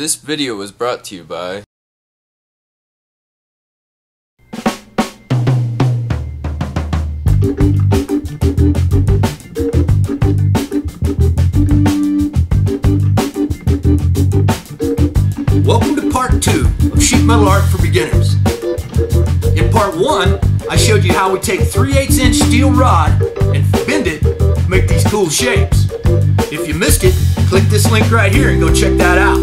This video was brought to you by Welcome to part two of sheet metal art for beginners. In part one, I showed you how we take 3 8 inch steel rod and bend it to make these cool shapes. If you missed it, click this link right here and go check that out.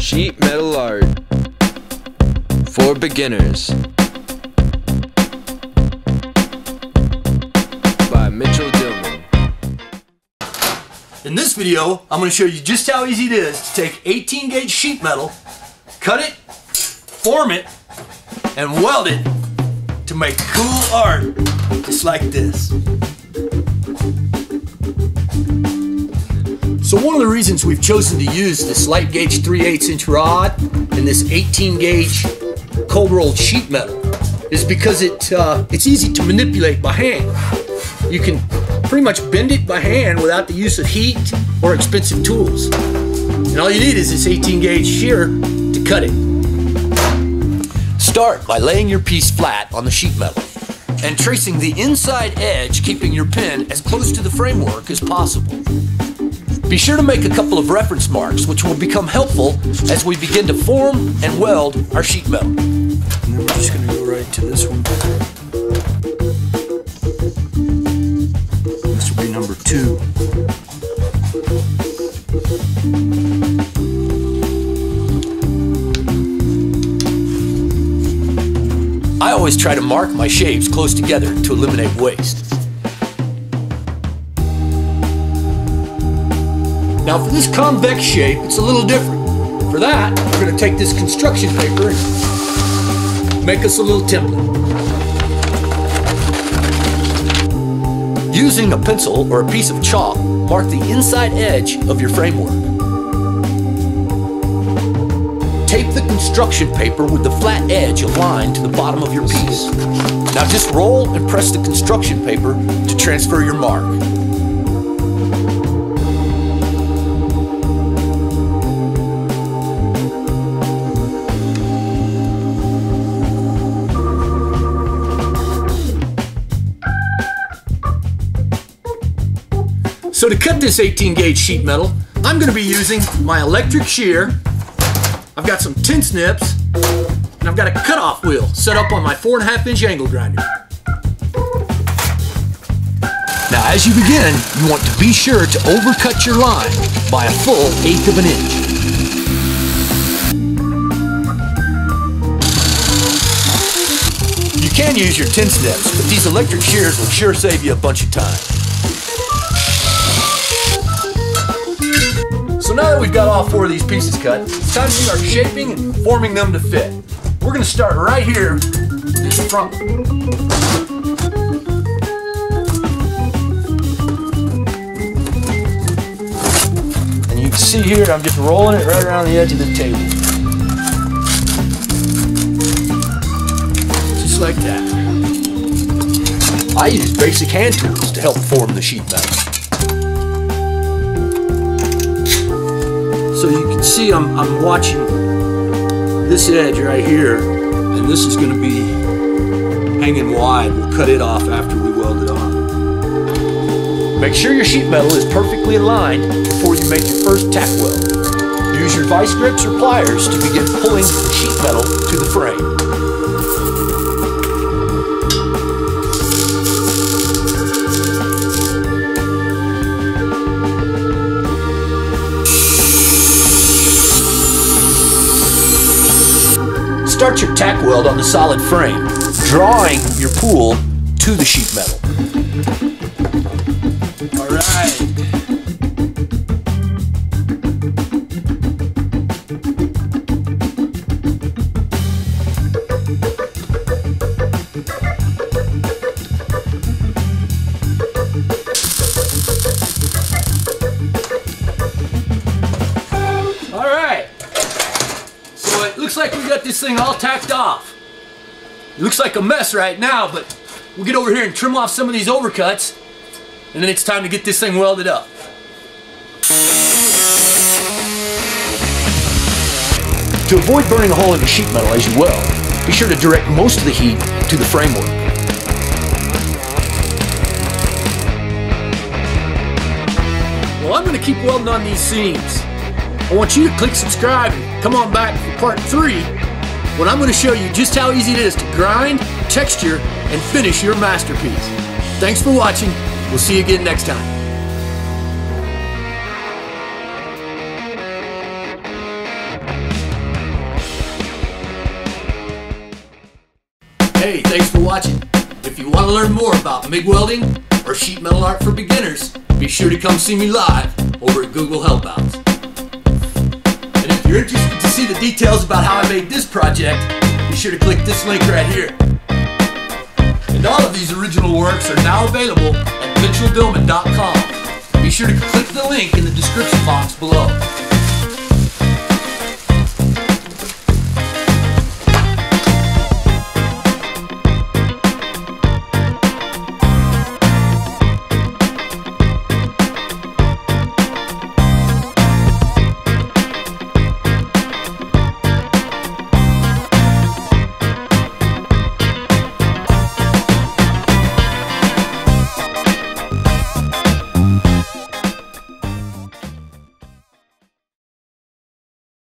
Sheet Metal Art for Beginners In this video, I'm going to show you just how easy it is to take 18 gauge sheet metal, cut it, form it, and weld it to make cool art just like this. So one of the reasons we've chosen to use this light gauge 3 8 inch rod and this 18 gauge cold rolled sheet metal is because it uh, it's easy to manipulate by hand. You can pretty much bend it by hand without the use of heat or expensive tools. And all you need is this 18 gauge shear to cut it. Start by laying your piece flat on the sheet metal and tracing the inside edge, keeping your pen as close to the framework as possible. Be sure to make a couple of reference marks, which will become helpful as we begin to form and weld our sheet metal. And then we're just going to go right to this one. I always try to mark my shapes close together to eliminate waste. Now for this convex shape, it's a little different. For that, we're going to take this construction paper and make us a little template. Using a pencil or a piece of chalk, mark the inside edge of your framework. Tape the construction paper with the flat edge aligned to the bottom of your piece. Now just roll and press the construction paper to transfer your mark. So to cut this 18 gauge sheet metal, I'm going to be using my electric shear. I've got some tin snips, and I've got a cutoff wheel set up on my four and a half inch angle grinder. Now as you begin, you want to be sure to overcut your line by a full eighth of an inch. You can use your tin snips, but these electric shears will sure save you a bunch of time. Now that we've got all four of these pieces cut, it's time to start shaping and forming them to fit. We're gonna start right here the front. And you can see here, I'm just rolling it right around the edge of the table. Just like that. I use basic hand tools to help form the sheet metal. So you can see I'm, I'm watching this edge right here, and this is going to be hanging wide. We'll cut it off after we weld it on. Make sure your sheet metal is perfectly aligned before you make your first tack weld. Use your vice grips or pliers to begin pulling the sheet metal to the frame. Start your tack weld on the solid frame, drawing your pool to the sheet metal. All right. Got this thing all tacked off. It looks like a mess right now, but we'll get over here and trim off some of these overcuts, and then it's time to get this thing welded up. To avoid burning a hole in the sheet metal as you weld, be sure to direct most of the heat to the framework. Well, I'm going to keep welding on these seams. I want you to click subscribe and come on back for part three when I'm going to show you just how easy it is to grind, texture, and finish your masterpiece. Thanks for watching. We'll see you again next time. Hey, thanks for watching. If you want to learn more about MIG welding or sheet metal art for beginners, be sure to come see me live over at Google Helpouts. And if you're interested see the details about how I made this project, be sure to click this link right here. And all of these original works are now available at mitchelldillman.com. Be sure to click the link in the description box below.